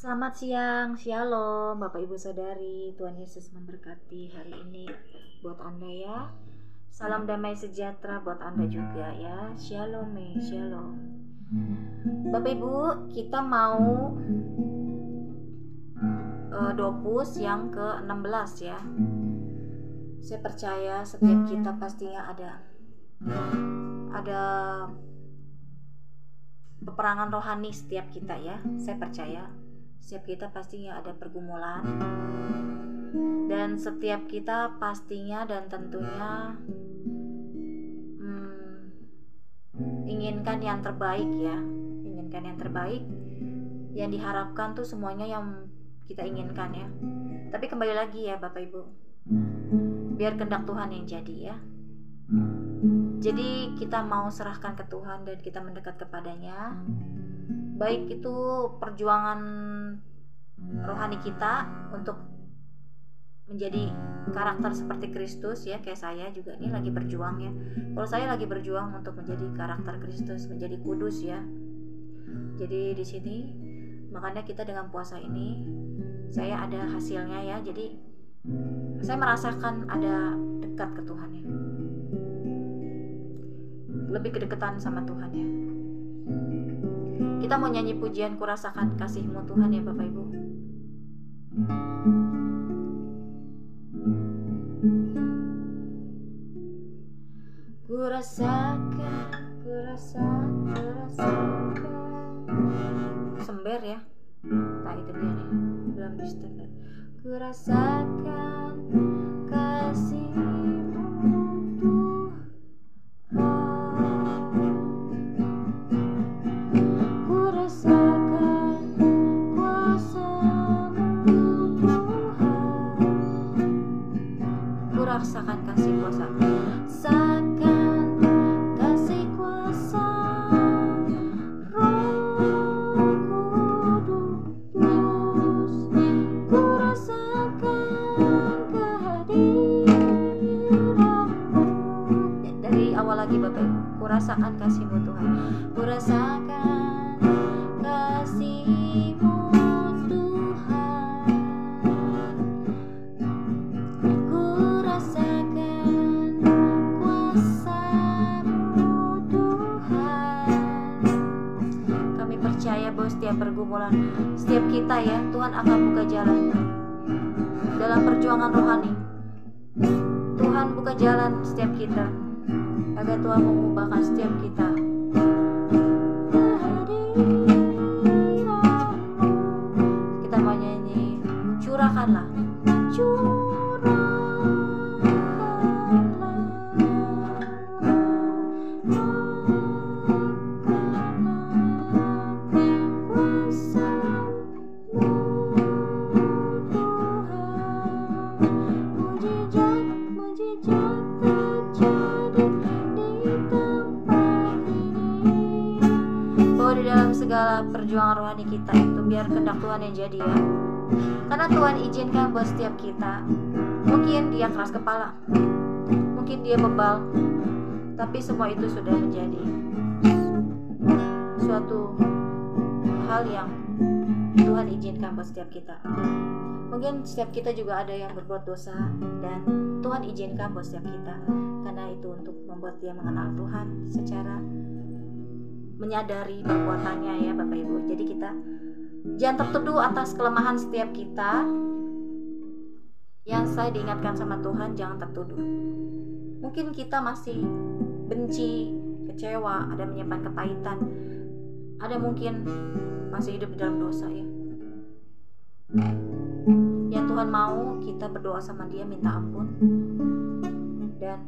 Selamat siang, shalom Bapak Ibu Saudari. Tuhan Yesus memberkati hari ini buat Anda ya. Salam damai sejahtera buat Anda juga ya. Shalom eh, shalom. Bapak Ibu, kita mau uh, Dopus yang ke-16 ya. Saya percaya setiap kita pastinya ada Ada peperangan rohani setiap kita ya. Saya percaya setiap kita pastinya ada pergumulan. Dan setiap kita pastinya dan tentunya hmm, inginkan yang terbaik ya. Inginkan yang terbaik. Yang diharapkan tuh semuanya yang kita inginkan ya. Tapi kembali lagi ya Bapak Ibu. Biar kendak Tuhan yang jadi ya. Jadi kita mau serahkan ke Tuhan dan kita mendekat kepadanya baik itu perjuangan rohani kita untuk menjadi karakter seperti Kristus ya kayak saya juga ini lagi berjuang ya. Kalau saya lagi berjuang untuk menjadi karakter Kristus menjadi kudus ya. Jadi di sini makanya kita dengan puasa ini saya ada hasilnya ya. Jadi saya merasakan ada dekat ke Tuhan ya. Lebih kedekatan sama Tuhan ya kita mau nyanyi pujian kurasakan kasihmu Tuhan ya Bapak Ibu. Kurasakan, kurasakan, kurasakan. Sember ya. Tak itu dia nih. Belum Kurasakan kasihmu setiap kita. Agar Tuhan mengubahkan setiap kita. Kita mau nyanyi curahkanlah segala perjuangan rohani kita itu biar kehendak Tuhan yang jadi ya. Karena Tuhan izinkan buat setiap kita mungkin dia keras kepala mungkin dia bebal tapi semua itu sudah menjadi suatu hal yang Tuhan izinkan buat setiap kita. Mungkin setiap kita juga ada yang berbuat dosa dan Tuhan izinkan buat setiap kita. Karena itu untuk membuat dia mengenal Tuhan secara menyadari perbuatannya ya Bapak Ibu. Jadi kita jangan tertuduh atas kelemahan setiap kita. Yang saya diingatkan sama Tuhan jangan tertuduh. Mungkin kita masih benci, kecewa, ada menyimpan kepahitan. Ada mungkin masih hidup dalam dosa ya. Yang Tuhan mau kita berdoa sama dia minta ampun dan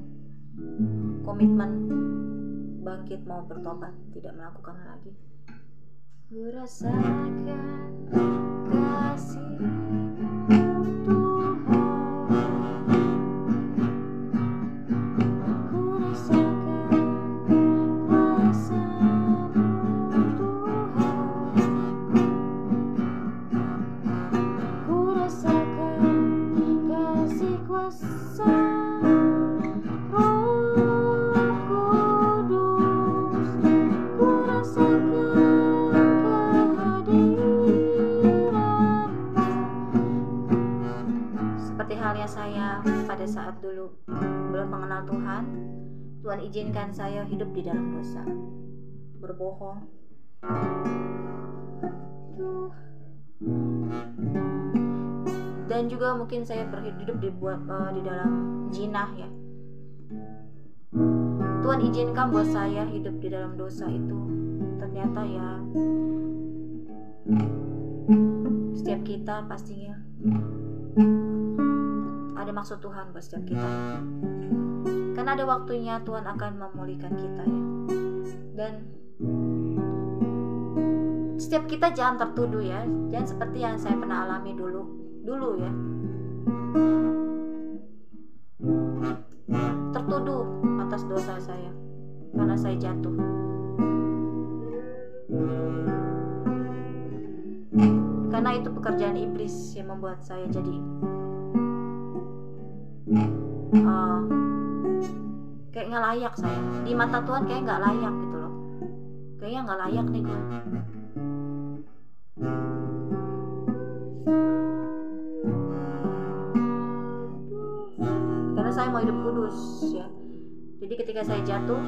komitmen bangkit mau bertobat tidak melakukan lagi. Kurasakan kasih Izinkan saya hidup di dalam dosa, berbohong. Dan juga mungkin saya berhidup di, uh, di dalam jinah ya. Tuhan izinkan buat saya hidup di dalam dosa itu. Ternyata ya setiap kita pastinya ada maksud Tuhan buat setiap kita. Karena ada waktunya Tuhan akan memulihkan kita ya. Dan setiap kita jangan tertuduh ya. Jangan seperti yang saya pernah alami dulu dulu ya. Tertuduh atas dosa saya karena saya jatuh. Karena itu pekerjaan iblis yang membuat saya jadi uh, kayak nggak layak saya di mata Tuhan kayak nggak layak gitu loh. Kayaknya nggak layak nih gue karena saya mau hidup kudus ya. Jadi ketika saya jatuh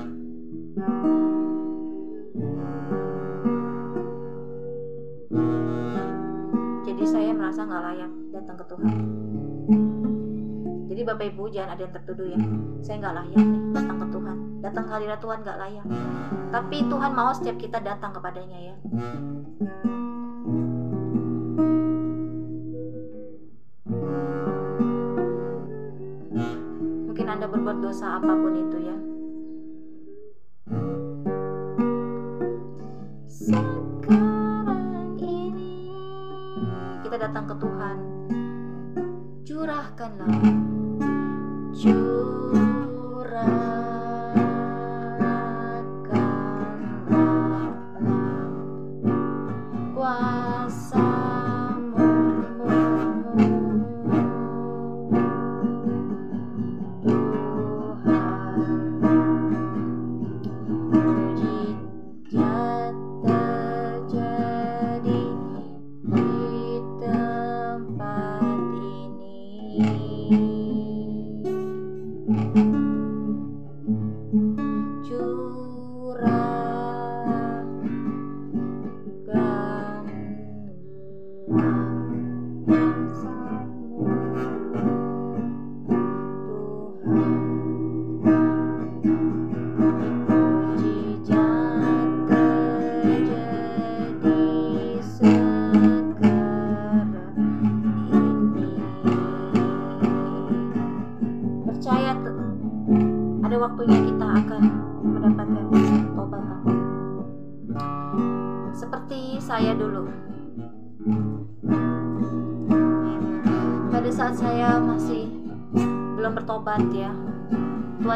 jadi saya merasa nggak layak datang ke Tuhan jadi Bapak Ibu jangan ada yang tertuduh ya. Saya nggak layak nih datang ke Tuhan. Datang ke hadirat Tuhan nggak layak. Tapi Tuhan mau setiap kita datang kepadanya ya. Mungkin Anda berbuat dosa apa pun itu ya. Sekarang ini kita datang ke Tuhan. Curahkanlah you.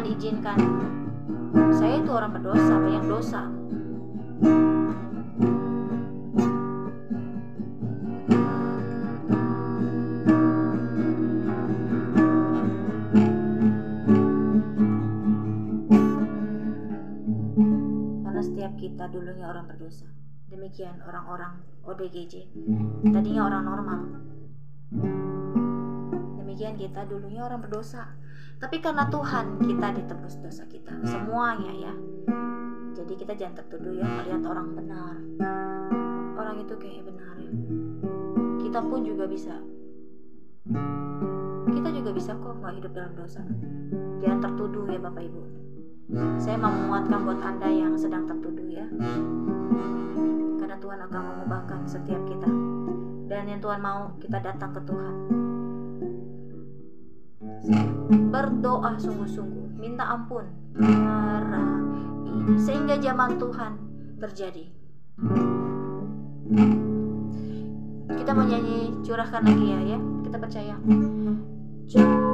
Izinkan saya itu orang berdosa banyak dosa? Karena setiap kita dulunya orang berdosa. Demikian orang-orang ODGJ tadinya orang normal demikian kita dulunya orang berdosa. Tapi karena Tuhan kita ditebus dosa kita semuanya ya. Jadi kita jangan tertuduh ya melihat orang benar. Orang itu kayak benar ya. Kita pun juga bisa. Kita juga bisa kok nggak hidup dalam dosa. Jangan tertuduh ya bapak ibu. Saya mau menguatkan buat anda yang sedang tertuduh ya. Karena Tuhan akan mengubahkan setiap kita. Dan yang Tuhan mau kita datang ke Tuhan berdoa sungguh-sungguh minta ampun marah sehingga zaman Tuhan terjadi. Kita mau nyanyi curahkan lagi ya ya. Kita percaya. Curah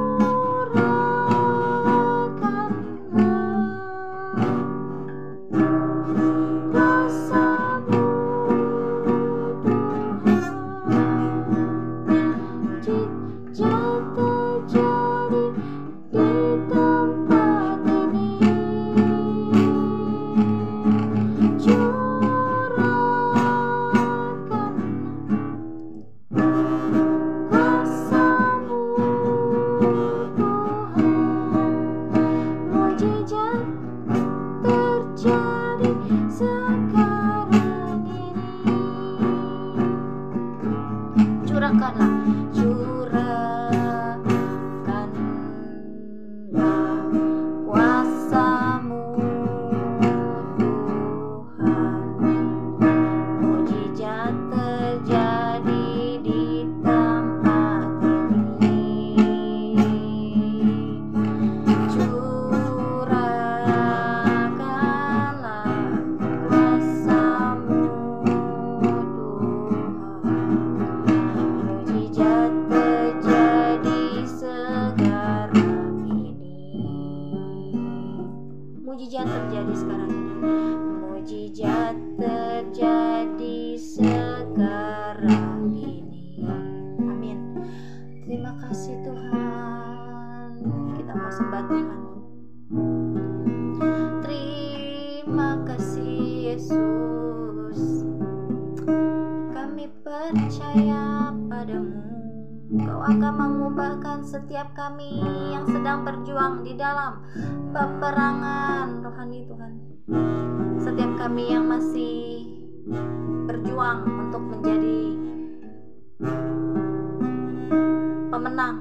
pemenang,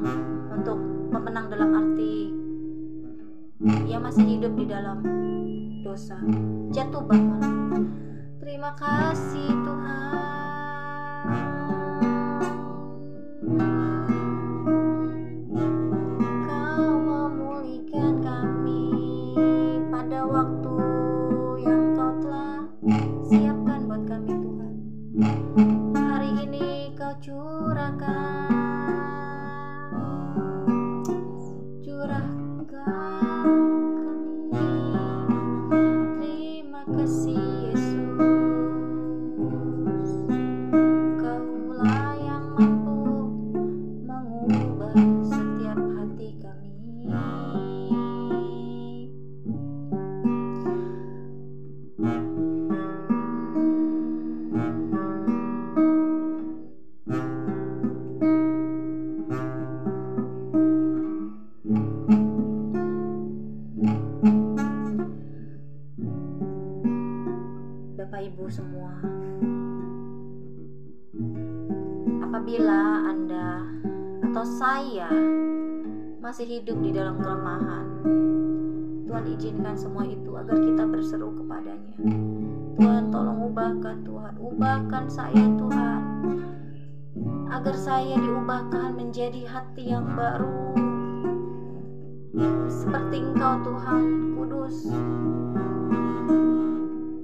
untuk pemenang dalam arti yang masih hidup di dalam dosa, jatuh bangun. Terima kasih Tuhan. Masih hidup di dalam kelemahan, Tuhan izinkan semua itu agar kita berseru kepadanya. Tuhan tolong ubahkan Tuhan, ubahkan saya Tuhan, agar saya diubahkan menjadi hati yang baru, seperti Engkau Tuhan kudus.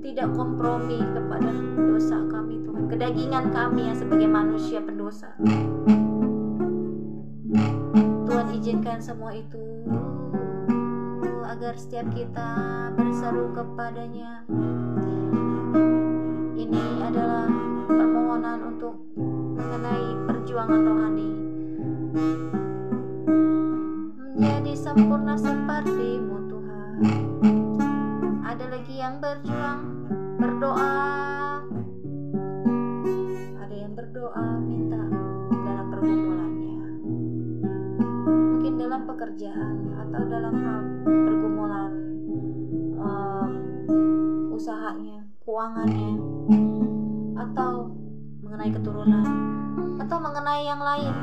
Tidak kompromi kepada dosa kami Tuhan. Kedagingan kami yang sebagai manusia pendosa Izinkan semua itu agar setiap kita berseru kepadanya. Ini adalah permohonan untuk mengenai perjuangan rohani. Menjadi sempurna sepertimu Tuhan. Ada lagi yang berjuang berdoa pekerjaan atau dalam hal pergumulan um, usahanya keuangannya atau mengenai keturunan atau mengenai yang lain?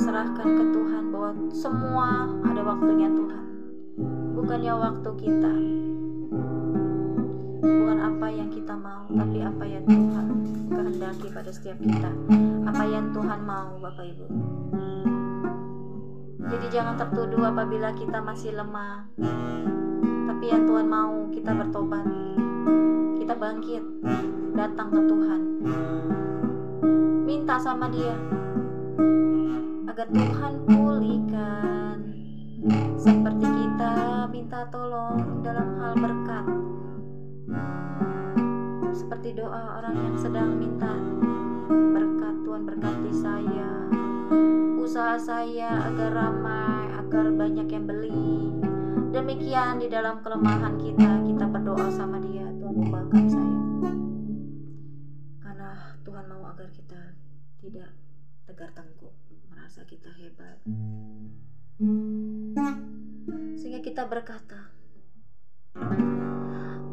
Serahkan ke Tuhan bahwa semua ada waktunya Tuhan. Bukannya waktu kita bukan apa yang kita mau tapi apa yang Tuhan kehendaki pada setiap kita. Apa yang Tuhan mau Bapak Ibu? Jadi jangan tertuduh apabila kita masih lemah. Tapi yang Tuhan mau kita bertobat. Kita bangkit datang ke Tuhan. Minta sama dia. Agar Tuhan pulihkan. Seperti kita minta tolong dalam hal berkat seperti doa orang yang sedang minta berkat Tuhan berkati saya. Usaha saya agar ramai agar banyak yang beli. Demikian di dalam kelemahan kita kita berdoa sama dia Tuhan ubahkan saya. Karena Tuhan mau agar kita tidak tegar tengkuk merasa kita hebat. Sehingga kita berkata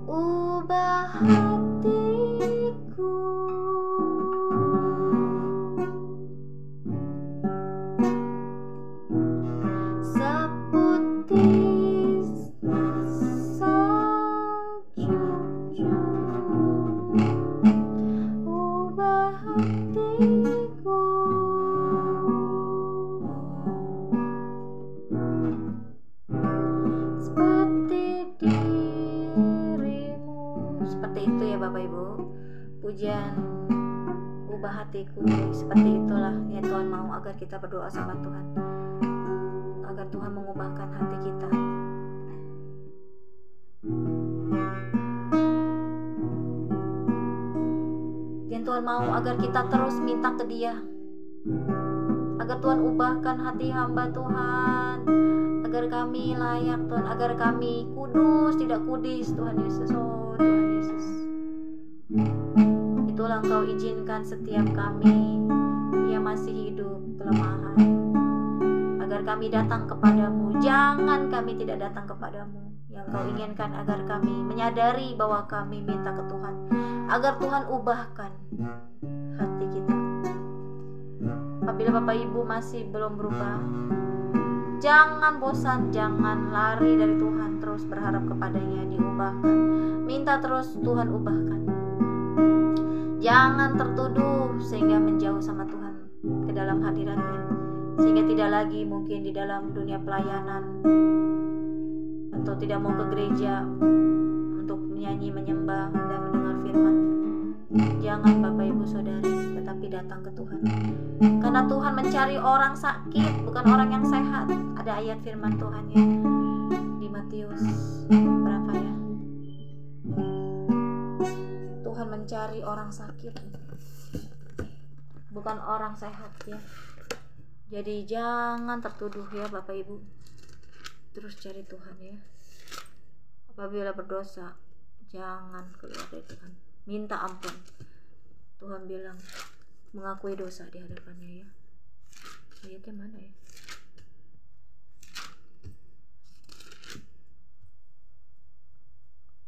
ubah hmm. hatiku. Kita berdoa sama Tuhan. Agar Tuhan mengubahkan hati kita. Dan Tuhan mau agar kita terus minta ke dia. Agar Tuhan ubahkan hati hamba Tuhan. Agar kami layak Tuhan. Agar kami kudus tidak kudis Tuhan Yesus. Oh Tuhan Yesus. Itulah engkau izinkan setiap kami masih hidup kelemahan. Agar kami datang kepadamu jangan kami tidak datang kepadamu. Yang kau inginkan agar kami menyadari bahwa kami minta ke Tuhan. Agar Tuhan ubahkan hati kita. Apabila Bapak Ibu masih belum berubah jangan bosan jangan lari dari Tuhan. Terus berharap kepadanya diubahkan. Minta terus Tuhan ubahkan. Jangan tertuduh sehingga menjauh sama Tuhan ke dalam hadiratnya. Sehingga tidak lagi mungkin di dalam dunia pelayanan atau tidak mau ke gereja untuk menyanyi menyembah dan mendengar firman. Jangan Bapak Ibu Saudari tetapi datang ke Tuhan. Karena Tuhan mencari orang sakit bukan orang yang sehat. Ada ayat firman Tuhan ya di Matius berapa ya? Tuhan mencari orang sakit bukan orang sehat ya. Jadi jangan tertuduh ya Bapak Ibu. Terus cari Tuhan ya. Apabila berdosa jangan keluar dari Tuhan. Minta ampun. Tuhan bilang mengakui dosa di hadapannya ya. Ayatnya mana ya?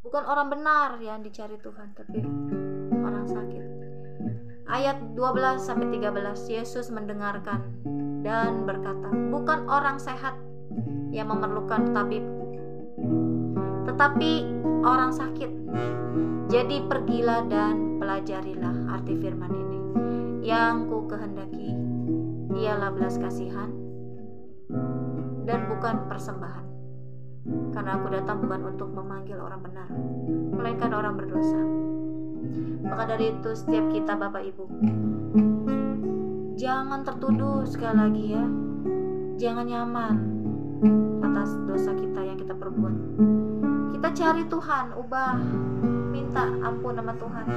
Bukan orang benar yang dicari Tuhan tapi orang sakit ayat 12 sampai 13 Yesus mendengarkan dan berkata bukan orang sehat yang memerlukan tabib tetapi orang sakit. Jadi pergilah dan pelajarilah arti firman ini. Yang ku kehendaki ialah belas kasihan dan bukan persembahan. Karena aku datang bukan untuk memanggil orang benar melainkan orang berdosa maka dari itu setiap kita Bapak Ibu jangan tertuduh sekali lagi ya. Jangan nyaman atas dosa kita yang kita perbuat. Kita cari Tuhan ubah. Minta ampun nama Tuhan.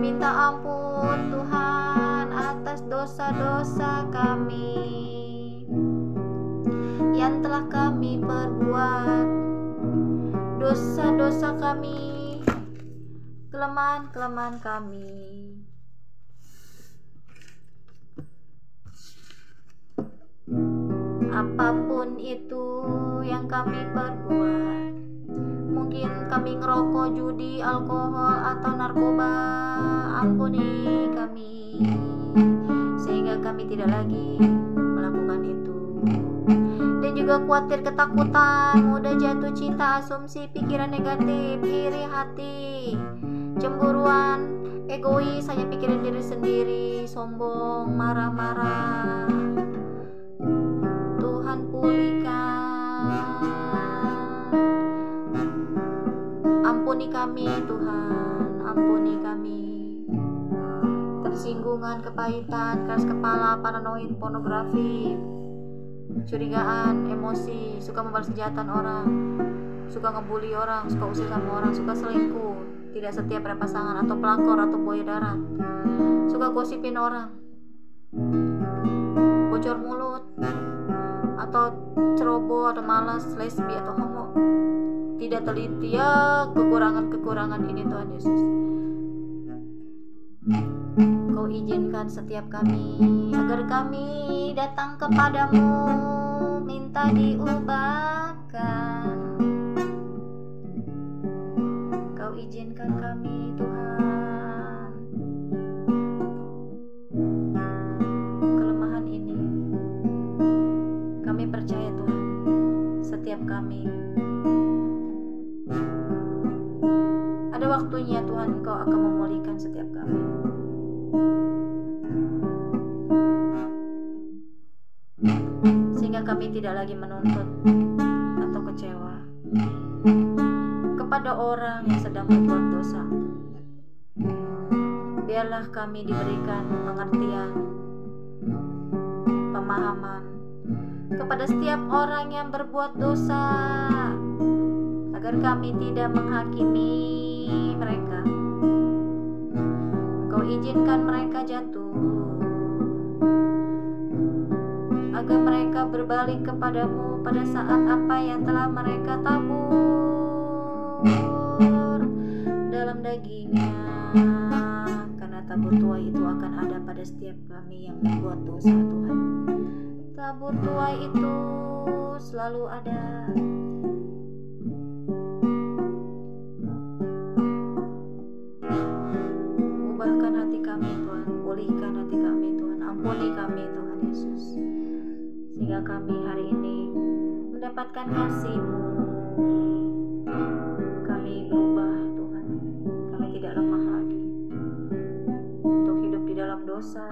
Minta ampun Tuhan atas dosa-dosa kami yang telah kami perbuat. Dosa-dosa kami kelemahan-kelemahan kami. Apa pun itu yang kami perbuat mungkin kami ngerokok judi alkohol atau narkoba ampuni kami sehingga kami tidak lagi melakukan itu. Dan juga khawatir ketakutan mudah jatuh cinta asumsi pikiran negatif iri hati cemburuan egois hanya pikiran diri sendiri sombong marah-marah. Tuhan pulihkan. Ampuni kami Tuhan ampuni kami. Tersinggungan kepahitan keras kepala paranoid pornografi curigaan emosi suka membalas kejahatan orang suka ngebully orang suka usir sama orang suka selingkuh tidak setia pada pasangan atau pelakor atau buaya darat. Suka gosipin orang. Bocor mulut. Atau ceroboh atau malas lesbi atau homo. Tidak teliti ya kekurangan-kekurangan ini Tuhan Yesus. Kau izinkan setiap kami agar kami datang kepadamu minta diubahkan izinkan kami Tuhan. Kelemahan ini kami percaya Tuhan setiap kami. Ada waktunya Tuhan Engkau akan memulihkan setiap kami. Sehingga kami tidak lagi menuntut atau kecewa kepada orang yang sedang berbuat dosa. Biarlah kami diberikan pengertian, pemahaman kepada setiap orang yang berbuat dosa, agar kami tidak menghakimi mereka. Engkau izinkan mereka jatuh, agar mereka berbalik kepadamu pada saat apa yang telah mereka tabur dalam dagingnya. Karena tabur tuai itu akan ada pada setiap kami yang membuat dosa Tuhan. Tabur tuai itu selalu ada. Ubahkan hati kami Tuhan. Pulihkan hati kami Tuhan. Ampuni kami Tuhan Yesus. Sehingga kami hari ini mendapatkan kasih-Mu. Kami berubah dosa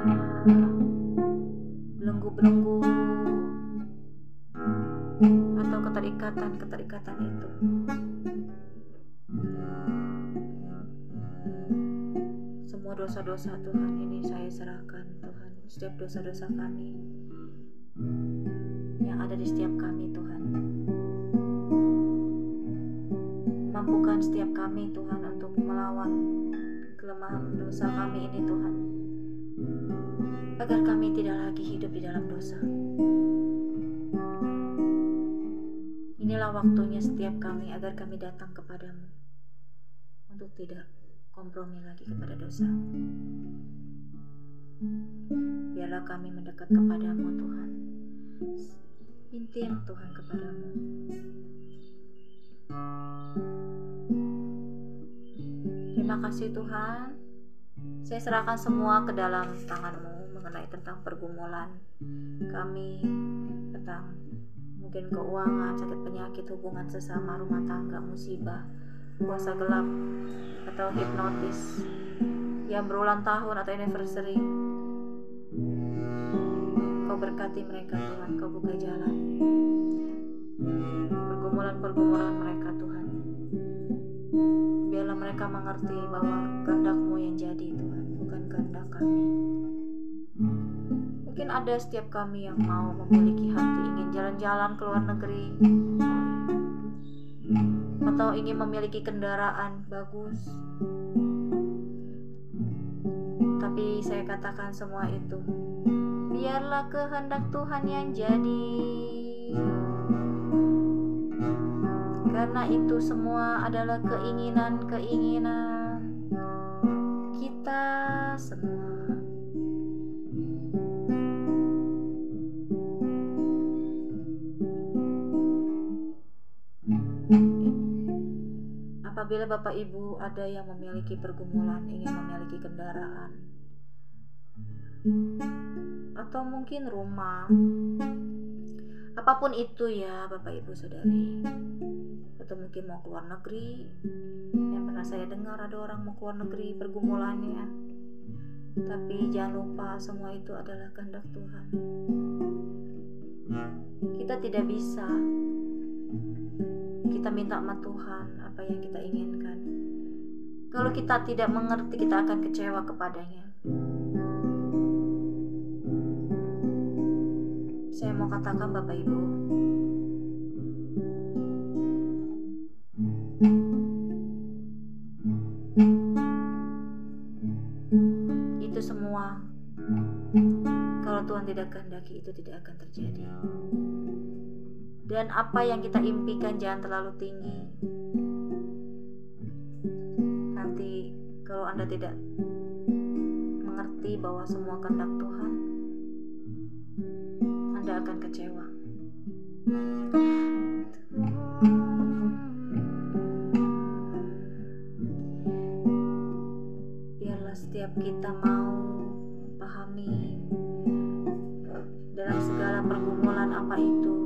belenggu-belenggu atau keterikatan-keterikatan itu. Semua dosa-dosa Tuhan ini saya serahkan Tuhan. Setiap dosa-dosa kami yang ada di setiap kami Tuhan. Mampukan setiap kami Tuhan untuk melawan kelemahan dosa kami ini Tuhan agar kami tidak lagi hidup di dalam dosa. Inilah waktunya setiap kami agar kami datang kepadamu untuk tidak kompromi lagi kepada dosa. Biarlah kami mendekat kepadamu Tuhan. Intim Tuhan kepadamu. Terima kasih Tuhan. Saya serahkan semua ke dalam tanganmu mengenai tentang pergumulan kami tentang mungkin keuangan, sakit penyakit, hubungan sesama, rumah tangga, musibah, kuasa gelap, atau hipnotis. Yang berulang tahun atau anniversary. Kau berkati mereka Tuhan. Kau buka jalan. Pergumulan-pergumulan mereka Tuhan. Biarlah mereka mengerti bahwa kehendakmu yang jadi Tuhan Bukan kehendak kami Mungkin ada setiap kami yang mau memiliki hati Ingin jalan-jalan ke luar negeri Atau ingin memiliki kendaraan bagus Tapi saya katakan semua itu biarlah kehendak Tuhan yang jadi. Karena itu semua adalah keinginan-keinginan kita semua. Apabila Bapak Ibu ada yang memiliki pergumulan, ingin memiliki kendaraan, atau mungkin rumah apa pun itu ya Bapak Ibu Saudari. Atau mungkin mau keluar negeri yang pernah saya dengar ada orang mau keluar negeri pergumulannya. Tapi jangan lupa semua itu adalah kehendak Tuhan. Kita tidak bisa kita minta sama Tuhan apa yang kita inginkan. Kalau kita tidak mengerti kita akan kecewa kepadanya. Saya mau katakan Bapak Ibu. Itu semua kalau Tuhan tidak kehendaki itu tidak akan terjadi dan apa yang kita impikan jangan terlalu tinggi nanti kalau Anda tidak mengerti bahwa semua kehendak Tuhan anda akan kecewa. Biarlah setiap kita mau pahami dalam segala pergumulan apa itu.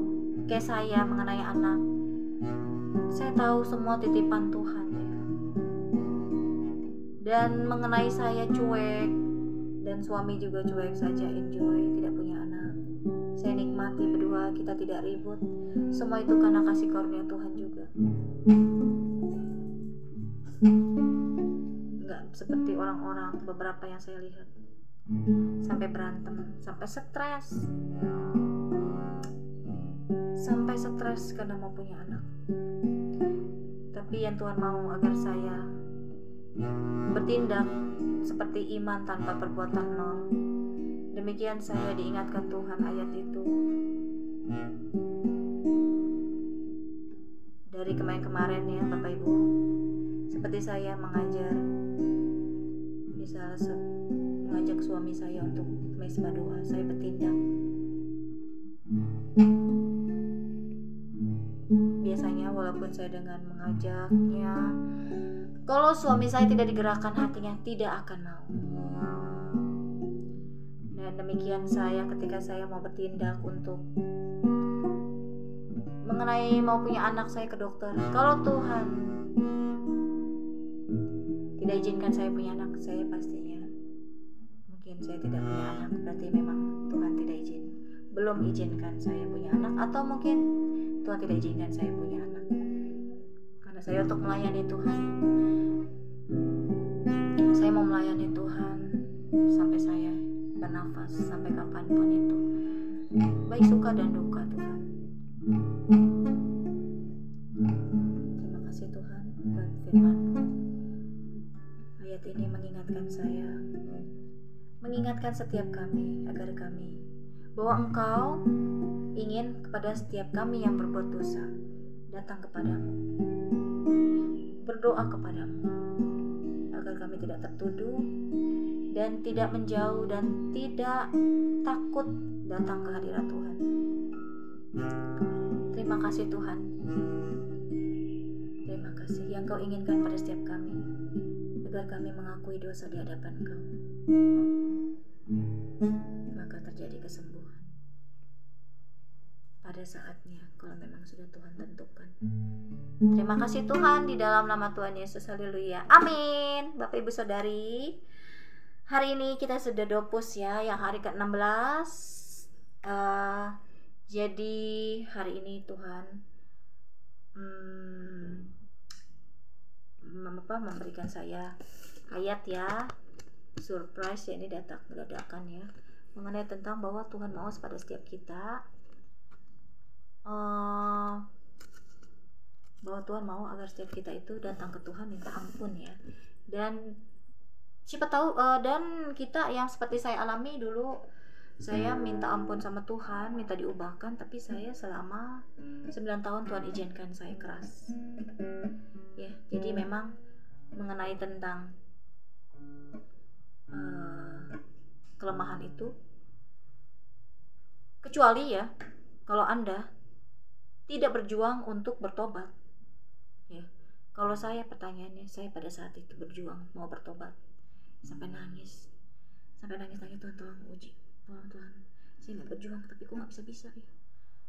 Kayak saya mengenai anak. Saya tahu semua titipan Tuhan ya. Dan mengenai saya cuek dan suami juga cuek saja enjoy tidak punya anak. Saya nikmati berdua kita tidak ribut. Semua itu karena kasih karunia Tuhan juga. Seperti orang-orang beberapa yang saya lihat. Sampai berantem sampai stres sampai stres karena mau punya anak. Tapi yang Tuhan mau agar saya bertindak seperti iman tanpa perbuatan nol. Demikian saya diingatkan Tuhan ayat itu. Dari kemarin-kemarin ya Bapak Ibu. Seperti saya mengajar bisa mengajak suami saya untuk mesbah doa. Saya bertindak walaupun saya dengan mengajaknya. Kalau suami saya tidak digerakkan hatinya tidak akan mau. Dan demikian saya ketika saya mau bertindak untuk mengenai mau punya anak saya ke dokter. Kalau Tuhan tidak izinkan saya punya anak saya pastinya mungkin saya tidak punya anak. Berarti memang Tuhan tidak izin belum izinkan saya punya anak. Atau mungkin Tuhan tidak izinkan saya punya anak karena saya untuk melayani Tuhan. Saya mau melayani Tuhan sampai saya bernafas sampai kapan pun itu. Baik suka dan duka Tuhan. Terima kasih Tuhan buat firman. Ayat ini mengingatkan saya mengingatkan setiap kami agar kami bahwa Engkau ingin kepada setiap kami yang berbuat dosa datang kepadamu. Berdoa kepadamu agar kami tidak tertuduh dan tidak menjauh dan tidak takut datang ke hadirat Tuhan. Terima kasih Tuhan. Terima kasih yang kau inginkan pada setiap kami agar kami mengakui dosa di hadapan kau. Maka terjadi kesembuhan pada saatnya kalau memang sudah Tuhan tentukan. Terima kasih Tuhan di dalam nama Tuhan Yesus. Haleluya. Amin. Bapak Ibu Saudari, hari ini kita sudah dopus ya, yang hari ke-16. Uh, jadi hari ini Tuhan hmm, apa memberikan saya ayat ya surprise ya ini datang dadakan ya mengenai tentang bahwa Tuhan mau pada setiap kita uh, bahwa Tuhan mau agar setiap kita itu datang ke Tuhan minta ampun ya. Dan siapa tahu uh, dan kita yang seperti saya alami dulu saya minta ampun sama Tuhan minta diubahkan tapi saya selama 9 tahun Tuhan izinkan saya keras. Ya jadi memang mengenai tentang uh, kelemahan itu kecuali ya kalau anda tidak berjuang untuk bertobat. Ya. Kalau saya pertanyaannya, saya pada saat itu berjuang mau bertobat sampai nangis, sampai nangis nangis Tuhan tolong uji, tolong Tuhan, saya mau berjuang tapi kok nggak bisa bisa ya.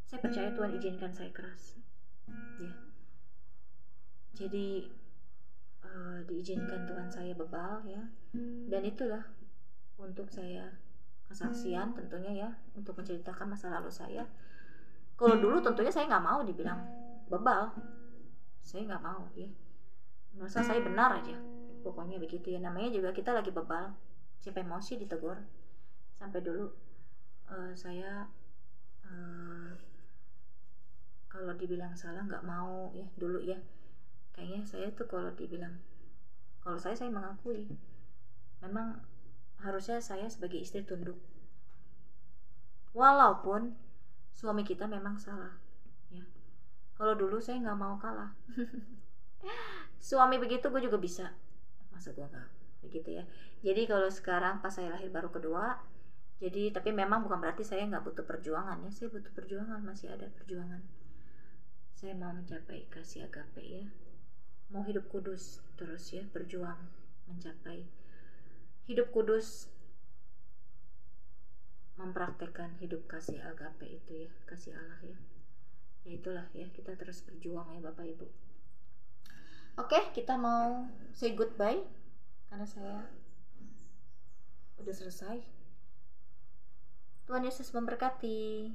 Saya percaya Tuhan izinkan saya keras, ya. Jadi uh, diizinkan Tuhan saya bebal ya, dan itulah untuk saya kesaksian tentunya ya untuk menceritakan masa lalu saya kalau dulu tentunya saya nggak mau dibilang bebal. Saya nggak mau ya. Merasa saya benar aja. Pokoknya begitu ya. Namanya juga kita lagi bebal. Mau sih ditegur? Sampai dulu uh, saya uh, kalau dibilang salah nggak mau ya dulu ya. Kayaknya saya tuh kalau dibilang kalau saya saya mengakui. Memang harusnya saya sebagai istri tunduk. Walaupun suami kita memang salah ya. Kalau dulu saya nggak mau kalah. Suami begitu gue juga bisa. Masa gue nggak? Begitu ya. Jadi kalau sekarang pas saya lahir baru kedua jadi tapi memang bukan berarti saya nggak butuh perjuangan ya. Saya butuh perjuangan masih ada perjuangan. Saya mau mencapai kasih agape ya. Mau hidup kudus terus ya. Berjuang mencapai. Hidup kudus mempraktekkan hidup kasih agape itu ya kasih Allah ya. Ya itulah ya kita terus berjuang ya Bapak Ibu. Oke kita mau say goodbye karena saya udah selesai. Tuhan Yesus memberkati